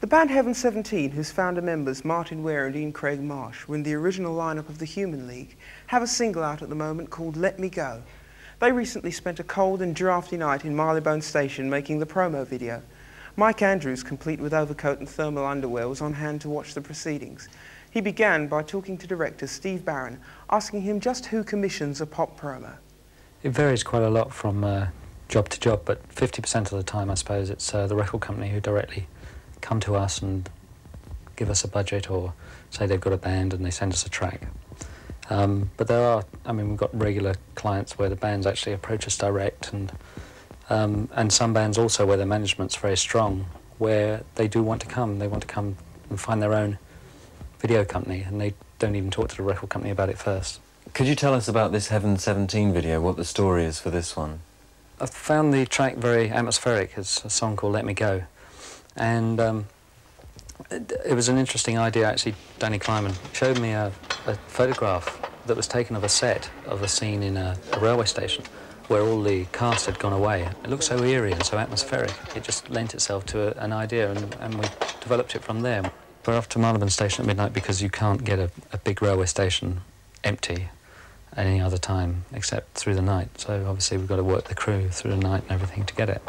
The band Heaven 17, whose founder members Martyn Ware and Ian Craig Marsh were in the original lineup of the Human League, have a single out at the moment called Let Me Go. They recently spent a cold and drafty night in Marylebone Station making the promo video. Mike Andrews, complete with overcoat and thermal underwear, was on hand to watch the proceedings. He began by talking to director Steve Barron, asking him just who commissions a pop promo. It varies quite a lot from uh, job to job, but 50% of the time, I suppose, it's uh, the record company who directly come to us and give us a budget or say they've got a band and they send us a track. Um, but there are, I mean, we've got regular clients where the bands actually approach us direct and, um, and some bands also where the management's very strong, where they do want to come, they want to come and find their own video company and they don't even talk to the record company about it first. Could you tell us about this Heaven 17 video, what the story is for this one? I found the track very atmospheric. It's a song called Let Me Go. And um, it, it, was an interesting idea, actually. Danny Kleinman showed me a, a, photograph that was taken of a set of a scene in a, a, railway station where all the cast had gone away. It looked so eerie and so atmospheric. It just lent itself to a, an idea, and, and, we developed it from there. We're off to Marylebone Station at midnight because you can't get a, a big railway station empty any other time except through the night. So obviously we've got to work the crew through the night and everything to get it.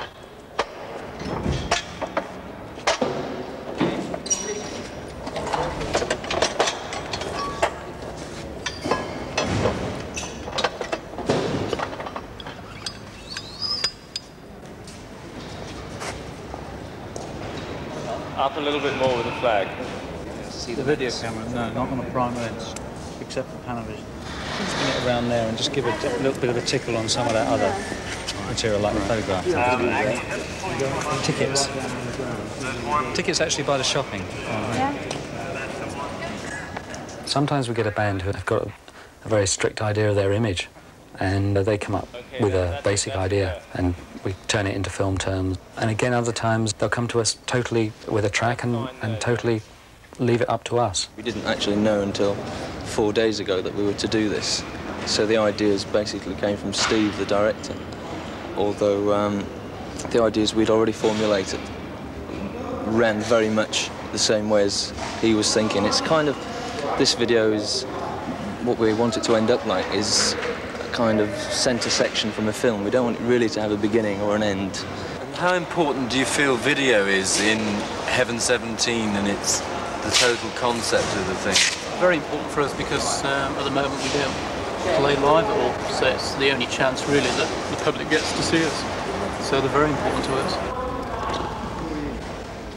Up a little bit more with the flag. See the video camera? No, not on a prime lens, except for Panavision. Spin it around there and just give a little bit of a tickle on some of that other material like the photograph. Tickets. Tickets actually by the shopping. Yeah. Sometimes we get a band who have got a, a very strict idea of their image and uh, they come up with a basic idea and we turn it into film terms. And again, other times they'll come to us totally with a track and, and totally leave it up to us. We didn't actually know until four days ago that we were to do this. So the ideas basically came from Steve, the director. Although um, the ideas we'd already formulated ran very much the same way as he was thinking. It's kind of, this video is, what we want it to end up like is kind of centre section from a film. We don't want it really to have a beginning or an end. How important do you feel video is in Heaven 17 and its the total concept of the thing? Very important for us because um, at the moment we don't play live at all, so it's the only chance really that the public gets to see us. So they're very important to us.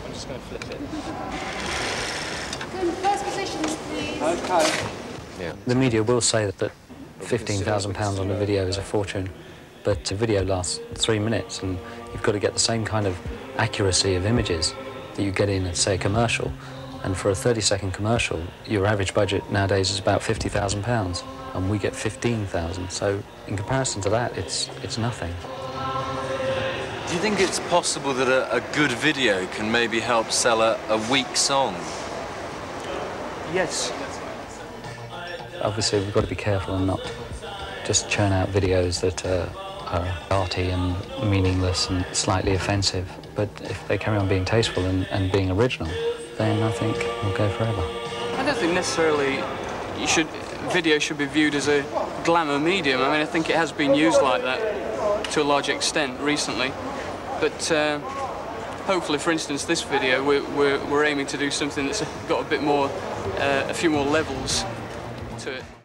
I'm just going to flip it. First positions, please. Okay. Yeah. The media will say that, that £15,000 on a video is a fortune, but a video lasts three minutes and you've got to get the same kind of accuracy of images that you get in, say, a commercial. And for a 30-second commercial, your average budget nowadays is about £50,000, and we get 15,000. So in comparison to that, it's, it's nothing. Do you think it's possible that a, a good video can maybe help sell a, a weak song? Yes, obviously we've got to be careful and not just churn out videos that uh, are arty and meaningless and slightly offensive. But if they carry on being tasteful and, and being original, then I think we'll go forever. I don't think necessarily you should video should be viewed as a glamour medium. I mean, I think it has been used like that to a large extent recently. But uh, hopefully, for instance, this video, we're, we're, we're, aiming to do something that's got a bit more, uh, a few more levels to it.